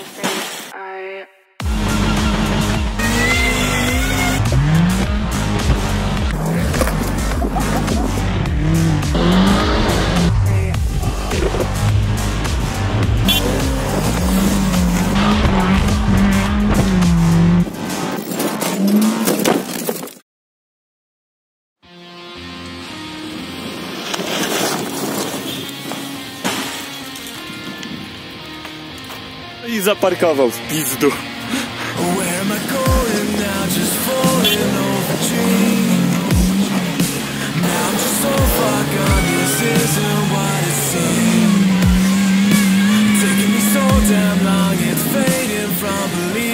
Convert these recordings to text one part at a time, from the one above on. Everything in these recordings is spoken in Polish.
afraid. I I zaparkował w pizdu. Damn long, it's fading from belief.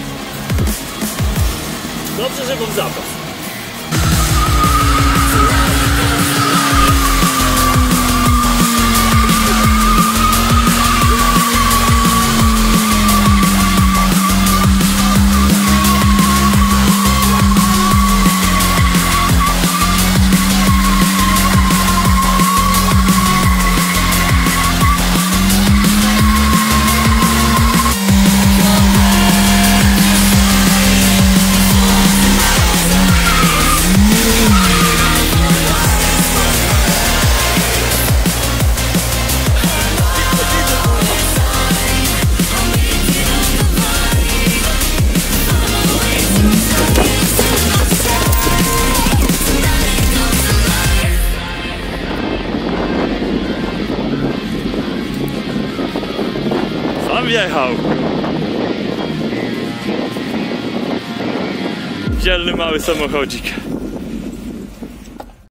Dobrze, że mam zapas. jechał. Dzielny mały samochodzik.